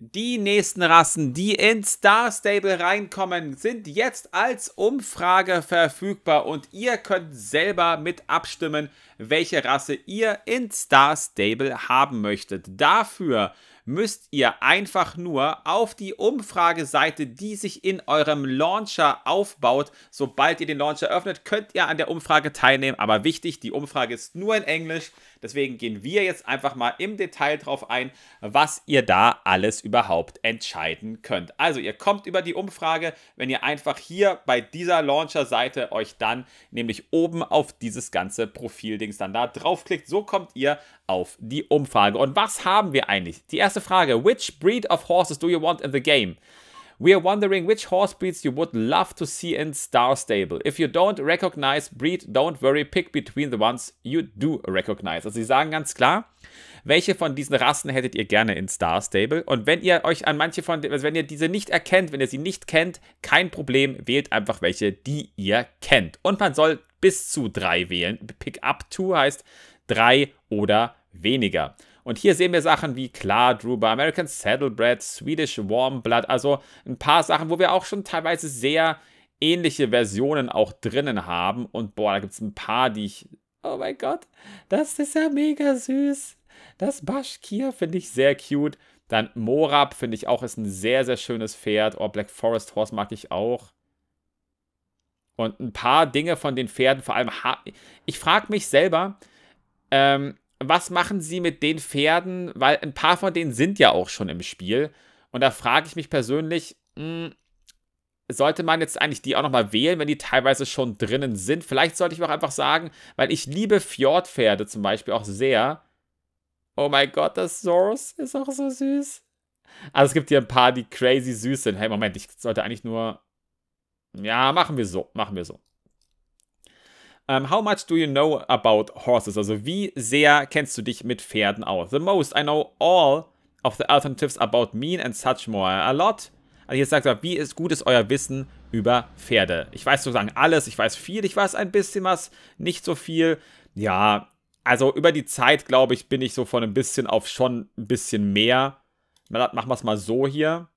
Die nächsten Rassen, die in Star Stable reinkommen, sind jetzt als Umfrage verfügbar und ihr könnt selber mit abstimmen, welche Rasse ihr in Star Stable haben möchtet. Dafür müsst ihr einfach nur auf die Umfrageseite, die sich in eurem Launcher aufbaut. Sobald ihr den Launcher öffnet, könnt ihr an der Umfrage teilnehmen. Aber wichtig, die Umfrage ist nur in Englisch. Deswegen gehen wir jetzt einfach mal im Detail drauf ein, was ihr da alles überhaupt entscheiden könnt. Also ihr kommt über die Umfrage, wenn ihr einfach hier bei dieser Launcher-Seite euch dann nämlich oben auf dieses ganze Profildings dann da draufklickt. So kommt ihr auf die Umfrage. Und was haben wir eigentlich? Die erste Frage, which breed of horses do you want in the game? We are wondering which horse breeds you would love to see in Star Stable. If you don't recognize breed, don't worry, pick between the ones you do recognize. Also sie sagen ganz klar, welche von diesen Rassen hättet ihr gerne in Star Stable? Und wenn ihr euch an manche von, also wenn ihr diese nicht erkennt, wenn ihr sie nicht kennt, kein Problem, wählt einfach welche, die ihr kennt. Und man soll bis zu drei wählen. Pick up to heißt drei oder weniger. Und hier sehen wir Sachen wie klar Druber, American Saddlebred, Swedish Warm Blood, also ein paar Sachen, wo wir auch schon teilweise sehr ähnliche Versionen auch drinnen haben. Und boah, da gibt es ein paar, die ich. Oh mein Gott, das ist ja mega süß. Das Bashkir finde ich sehr cute. Dann Morab finde ich auch ist ein sehr, sehr schönes Pferd. Oh, Black Forest Horse mag ich auch. Und ein paar Dinge von den Pferden, vor allem, ich frage mich selber, ähm, was machen sie mit den Pferden? Weil ein paar von denen sind ja auch schon im Spiel. Und da frage ich mich persönlich, mh, hm, sollte man jetzt eigentlich die auch nochmal wählen, wenn die teilweise schon drinnen sind? Vielleicht sollte ich auch einfach sagen, weil ich liebe Fjordpferde zum Beispiel auch sehr. Oh mein Gott, das Source ist auch so süß. Also es gibt hier ein paar, die crazy süß sind. Hey, Moment, ich sollte eigentlich nur... Ja, machen wir so, machen wir so. Um, how much do you know about horses? Also wie sehr kennst du dich mit Pferden aus? The most. I know all of the alternatives about mean and such more. A lot. Also hier sagt er, wie ist gut ist euer Wissen über Pferde? Ich weiß sozusagen alles, ich weiß viel, ich weiß ein bisschen was, nicht so viel. Ja, also über die Zeit, glaube ich, bin ich so von ein bisschen auf schon ein bisschen mehr. Machen wir es mal so hier.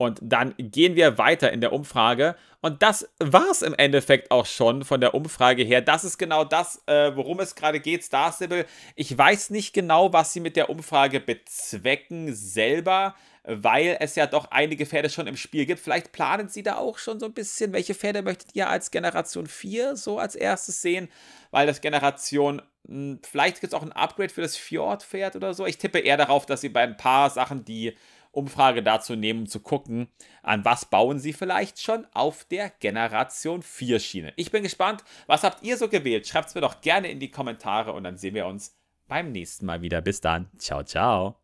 Und dann gehen wir weiter in der Umfrage. Und das war es im Endeffekt auch schon von der Umfrage her. Das ist genau das, äh, worum es gerade geht, Star Stable. Ich weiß nicht genau, was sie mit der Umfrage bezwecken selber, weil es ja doch einige Pferde schon im Spiel gibt. Vielleicht planen sie da auch schon so ein bisschen. Welche Pferde möchtet ihr als Generation 4 so als erstes sehen? Weil das Generation hm, Vielleicht gibt es auch ein Upgrade für das Fjord-Pferd oder so. Ich tippe eher darauf, dass sie bei ein paar Sachen, die Umfrage dazu nehmen, um zu gucken, an was bauen sie vielleicht schon auf der Generation 4 Schiene. Ich bin gespannt, was habt ihr so gewählt? Schreibt es mir doch gerne in die Kommentare und dann sehen wir uns beim nächsten Mal wieder. Bis dann. Ciao, ciao.